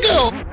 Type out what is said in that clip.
We go!